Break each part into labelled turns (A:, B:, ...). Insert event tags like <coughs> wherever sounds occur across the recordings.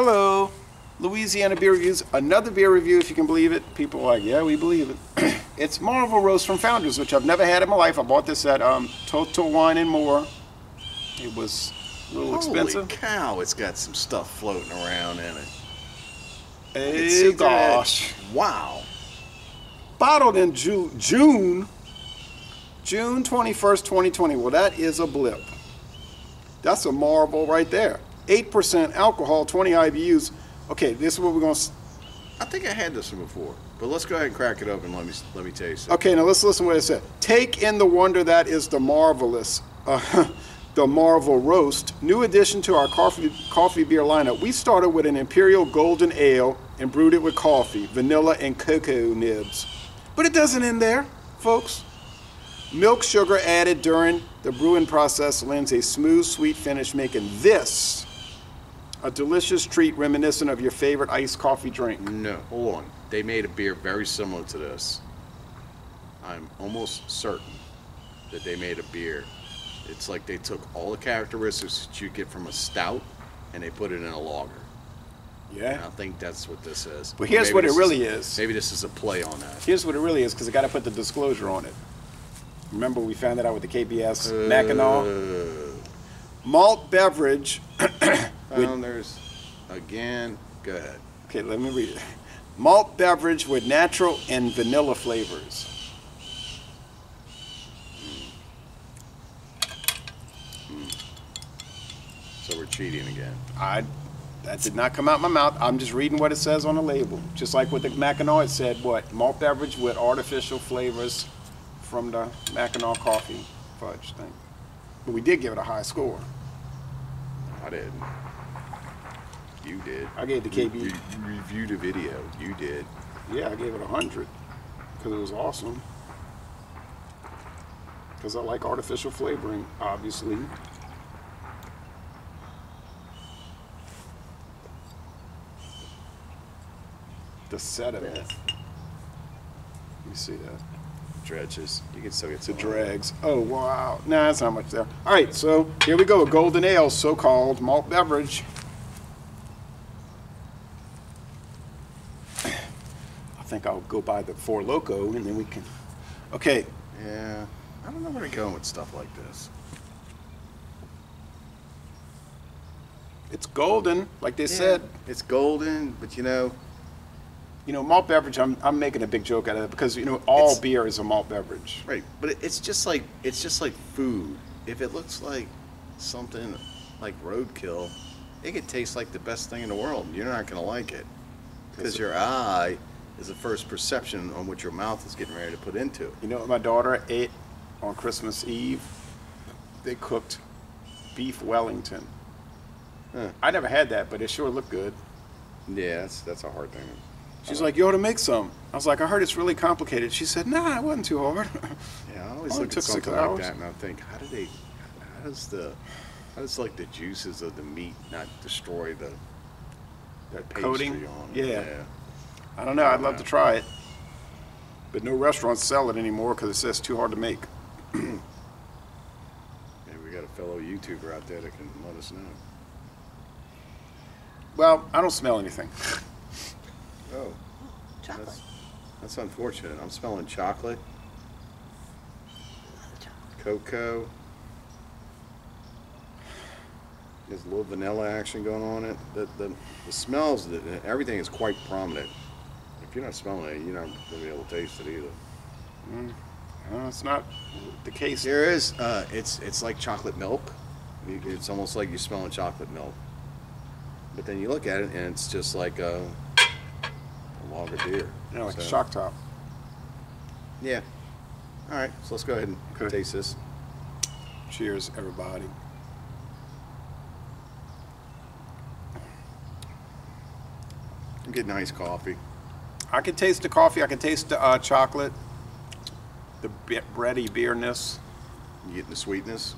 A: Hello, Louisiana Beer Reviews. Another beer review, if you can believe it. People are like, yeah, we believe it. <clears throat> it's Marvelroast from Founders, which I've never had in my life. I bought this at um, Total Wine and More. It was a little
B: Holy
A: expensive.
B: cow, it's got some stuff floating around in it.
A: Hey,
B: See that?
A: gosh.
B: Wow.
A: Bottled in Ju- June, June 21st, 2020. Well, that is a blip. That's a marvel right there. 8% alcohol, 20 IBUs. Okay, this is what we're going to.
B: I think I had this one before, but let's go ahead and crack it open. And let me let me taste it.
A: Okay, now let's listen to what it said. Take in the wonder that is the marvelous, uh, <laughs> the Marvelroast, new addition to our coffee coffee beer lineup. We started with an Imperial Golden Ale and brewed it with coffee, vanilla, and cocoa nibs. But it doesn't end there, folks. Milk sugar added during the brewing process lends a smooth, sweet finish, making this a delicious treat reminiscent of your favorite iced coffee drink.
B: No, hold on. They made a beer very similar to this. I'm almost certain that they made a beer. It's like they took all the characteristics that you get from a stout and they put it in a lager. And
A: Yeah.
B: I think that's what this is.
A: But here's
B: Maybe
A: what it really is.
B: Maybe this is a play on that.
A: Here's what it really is, because I got to put the disclosure on it. Remember, we found that out with the KBS Mackinac
B: Uh,
A: malt beverage. <clears throat> <coughs>
B: Founders, again, go ahead.
A: Okay, let me read it. <laughs> Malt beverage with natural and vanilla flavors. Hmm. Hmm.
B: So we're cheating again.
A: I that did not come out my mouth. I'm just reading what it says on the label. Just like with the Mackinac, it said what malt beverage with artificial flavors from the Mackinac coffee fudge thing. But we did give it a high score.
B: I didn't. You did.
A: I gave the
B: You-
A: KB.
B: You, you reviewed a video. You did.
A: Yeah, I gave it a hundred because it was awesome. Because I like artificial flavoring, obviously. The sediment. Me see that.
B: Dredges. You can still get
A: The
B: some.
A: dregs. Oh, wow. Nah, that's not much there. All right, so here we go. Golden Ale, so called malt beverage. Think I'll go buy the Four Loco and then we can. Okay,
B: Yeah. I don't know where to go with stuff like this.
A: it's golden, like they
B: Yeah,
A: said.
B: it's golden, but you know,
A: You know, malt beverage, I'm, I'm making a big joke out of it because, you know, all beer is a malt beverage.
B: right? But it's just like it's just like food. If it looks like something like roadkill, it could taste like the best thing in the world. You're not gonna like it because your eye is the first perception on what your mouth is getting ready to put into it.
A: You know what my daughter ate on Christmas Eve? They cooked beef Wellington.
B: Huh.
A: I never had that, but it sure looked good.
B: Yeah, that's that's a hard thing.
A: She's like, you ought to make some. I was like, I heard it's really complicated. She said, nah, it wasn't too hard. <laughs>
B: Yeah, I always
A: Only
B: look at something like
A: hours.
B: that and I think, how do they, how does the, how does like the juices of the meat not destroy the, that pastry
A: Coating?
B: on it?
A: Yeah. I don't know. I'd love to try it. But no restaurants sell it anymore because it says too hard to make. <clears throat>
B: Maybe we got a fellow YouTuber out there that can let us know.
A: Well, I don't smell anything. <laughs>
B: Oh,
C: Chocolate.
B: that's, that's unfortunate. I'm smelling chocolate, cocoa. There's a little vanilla action going on. It the the, the smells, the, everything is quite prominent. If you're not smelling it, you're not gonna be able to taste it either.
A: No, it's not the case.
B: There is. Uh, it's it's like chocolate milk. It's almost like you're smelling chocolate milk. But then you look at it, and it's just like a, a lager beer.
A: You know, like a
B: So-
A: shock top.
B: Yeah. All right. So let's go ahead and
A: Okay.
B: taste this.
A: Cheers, everybody.
B: I'm getting iced coffee.
A: I can taste the coffee. I can taste the uh, chocolate, the be- bready beerness.
B: You getting the sweetness.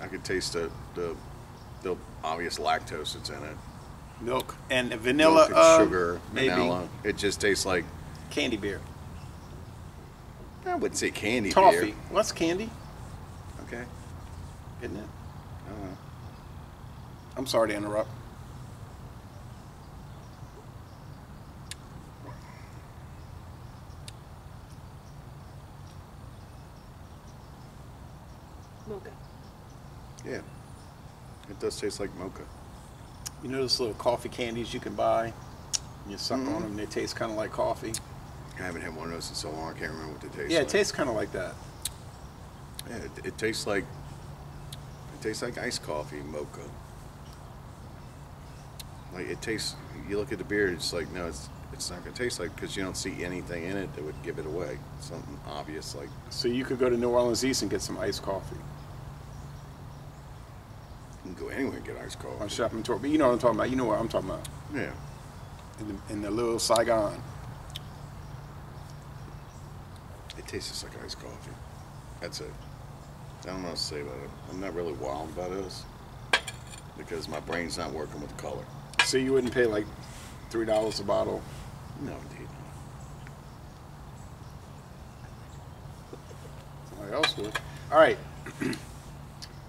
B: I could taste the the, the obvious lactose that's in it.
A: milk and vanilla,
B: Milk and
A: uh,
B: sugar,
A: maybe
B: vanilla. It just tastes like
A: candy beer,
B: I wouldn't say candy
A: toffee.
B: beer.
A: What's candy?
B: Okay.
A: Isn't it?
B: I don't know.
A: I'm sorry to interrupt.
C: Mocha.
B: Yeah. It does taste like mocha.
A: You know those little coffee candies you can buy? You suck
B: Mhm.
A: on them, and they taste kind of like coffee.
B: I haven't had one of those in so long. I can't remember what they taste
A: Yeah,
B: like.
A: it tastes kind of like that.
B: Yeah, it, it tastes like it tastes like iced coffee mocha. Like it tastes. You look at the beer, it's like no, it's it's not gonna taste like because you don't see anything in it that would give it away. Something obvious like
A: So you could go to New Orleans East and get some iced coffee
B: you can go anywhere and get
A: on
B: coffee.
A: shopping tour. But you know what I'm talking about. You know what I'm talking about.
B: Yeah,
A: In the, in the little Saigon.
B: it tastes just like iced coffee. That's it. I don't know what to say about it. I'm not really wild about this because my brain's not working with the color.
A: So you wouldn't pay like three dollars a bottle.
B: No, indeed.
A: Somebody else would. All right. <clears throat>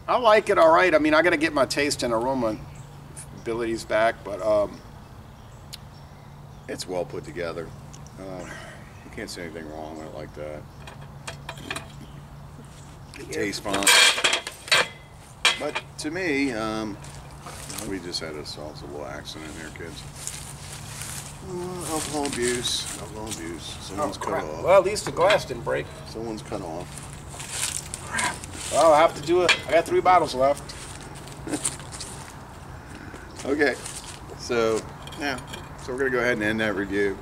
A: I like it. All right. I mean, I got to get my taste and aroma abilities back, but um,
B: It's well put together. Uh, you can't say anything wrong with it like that. It tastes fine. But to me, um, we just had ourselves a little accident here, kids. Uh, alcohol abuse. Alcohol abuse. Someone's cut off.
A: Oh, Well, at least the glass didn't break.
B: Someone's cut off.
A: Well, I have to do it. I got three bottles left.
B: Okay. So, yeah. So we're gonna go ahead and end that review.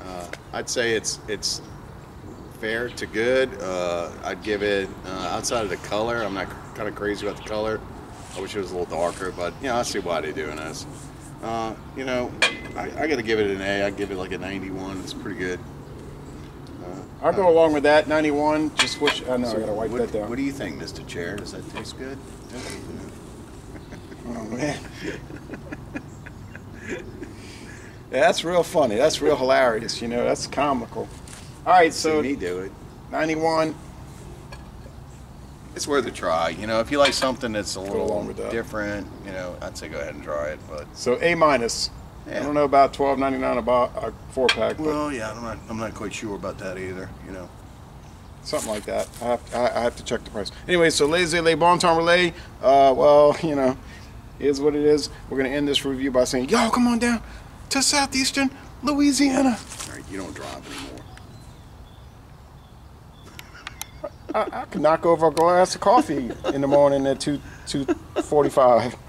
B: Uh, I'd say it's it's fair to good. Uh, I'd give it uh, outside of the color. I'm not kind of crazy about the color. I wish it was a little darker, but you know I see why they're doing this. Uh, you know, I, I got to give it an A. I give it like a 91. It's pretty good.
A: I'll go along with that. 91. Just wish. I uh, know.
B: So
A: I gotta wipe
B: what,
A: that down.
B: What do you think, Mr. Chair? Does that taste good? <laughs>
A: Oh, man. yeah, that's real funny. That's real hilarious. You know, that's comical. All right,
B: See
A: so
B: me do it.
A: 91.
B: It's worth a try. You know, if you like something that's a little different, you know, I'd say go ahead and try it. But
A: So A minus. I don't know about 12.99 a, bo- a four pack, but
B: well, yeah, I'm not. I'm not quite sure about that either. You know.
A: something like that. I have, I, I have to check the price. Anyway, so Laissez les bons temps rouler. Uh, well, you know, is what it is. We're gonna end this review by saying, y'all come on down to southeastern Louisiana.
B: All right, you don't drive anymore.
A: I, I could knock over a glass of coffee in the morning at two two forty five. <laughs>